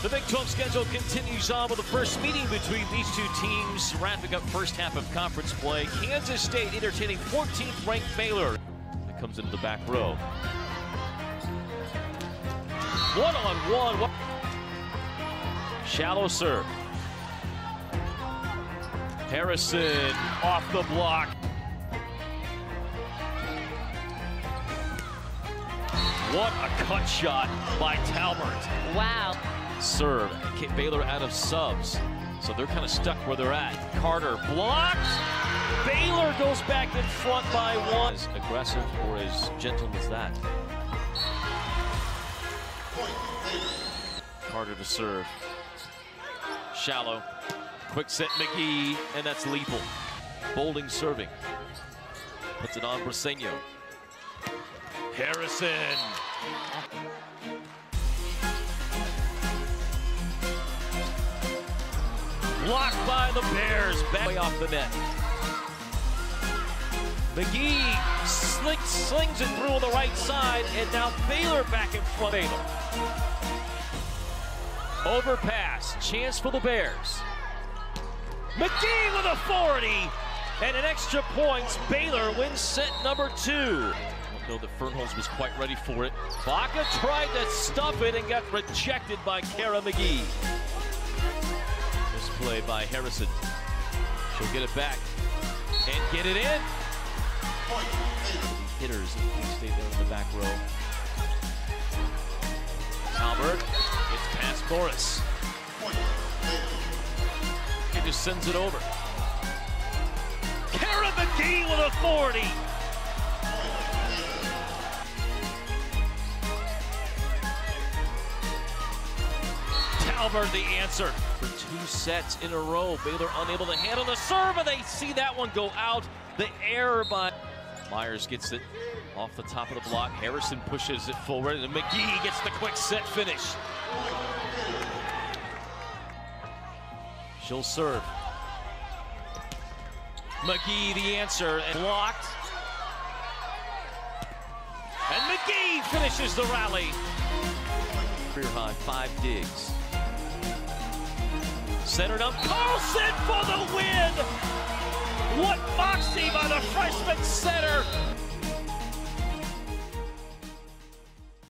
The Big 12 schedule continues on with the first meeting between these two teams, wrapping up first half of conference play. Kansas State entertaining 14th ranked Baylor. That comes into the back row. One on one. Shallow serve. Harrison off the block. What a cut shot by Talbert. Wow. Serve. Baylor out of subs. So they're kind of stuck where they're at. Carter blocks. Baylor goes back in front by one. As aggressive or as gentle as that. Carter to serve. Shallow. Quick set McGhee, and that's lethal. Bolding serving. Puts it on Briseño. Harrison. Blocked by the Bears. Back off the net. McGhee slings, slings it through on the right side, and now Baylor back in front. Baylor. Overpass. Chance for the Bears. McGhee with authority. And an extra points. Baylor wins set number two. Know that Fernholz was quite ready for it. Baca tried to stuff it and got rejected by Kara McGhee play by Harrison. She'll get it back and get it in. Hitters stay there in the back row. Talbert gets past Boris. He just sends it over. Kara McGhee with authority. The answer. For two sets in a row, Baylor unable to handle the serve, and they see that one go out. The error by Myers gets it off the top of the block. Harrison pushes it forward, and McGhee gets the quick set finish. She'll serve. McGhee the answer, and blocked. And McGhee finishes the rally. Career high, five digs. Centered up Carlson for the win. What moxie by the freshman center.